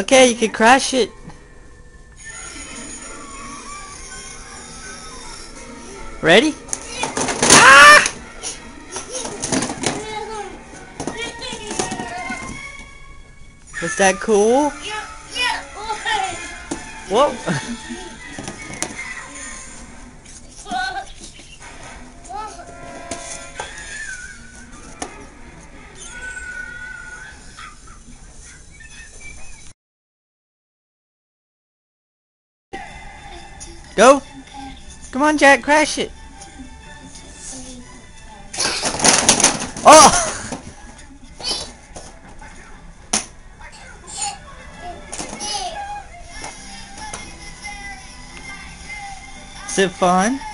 Okay, you can crash it. Ready? Ah! Was that cool? Whoa! Go! Come on, Jack, crash it! Oh! Is it fun?